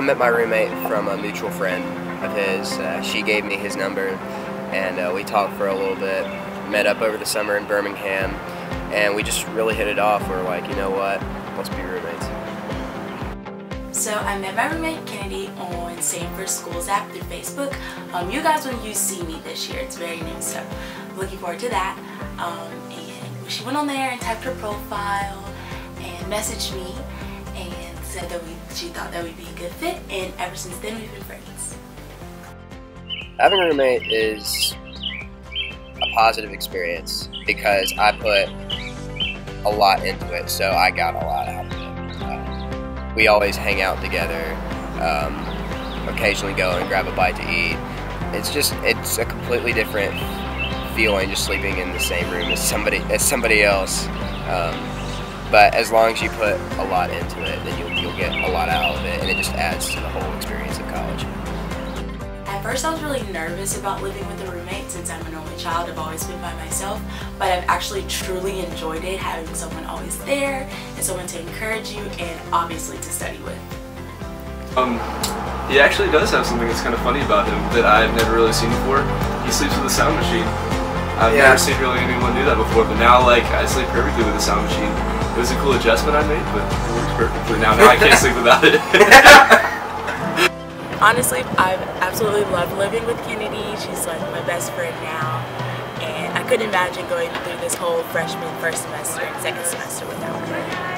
met my roommate from a mutual friend of his. Uh, she gave me his number, and uh, we talked for a little bit. Met up over the summer in Birmingham, and we just really hit it off. We're like, you know what? Let's be roommates. So I met my roommate Kennedy on Samford Schools app through Facebook. Um, you guys will use See Me this year. It's very new, so looking forward to that. Um, and she went on there and typed her profile and messaged me said that we, she thought that we'd be a good fit. And ever since then, we've been friends. Having a roommate is a positive experience because I put a lot into it, so I got a lot out of it. Uh, we always hang out together, um, occasionally go and grab a bite to eat. It's just, it's a completely different feeling just sleeping in the same room as somebody, as somebody else. Um, but as long as you put a lot into it, then you'll, you'll get a lot out of it, and it just adds to the whole experience of college. At first I was really nervous about living with a roommate since I'm an only child. I've always been by myself, but I've actually truly enjoyed it, having someone always there and someone to encourage you and obviously to study with. Um, he actually does have something that's kind of funny about him that I've never really seen before. He sleeps with a sound machine. I've Yeah. never seen really anyone do that before, but now like I sleep perfectly with a sound machine. It was a cool adjustment I made, but it works perfectly now. Now I can't sleep without it. Honestly, I've absolutely loved living with Kennedy. She's like my best friend now. And I couldn't imagine going through this whole freshman first semester and second semester without her.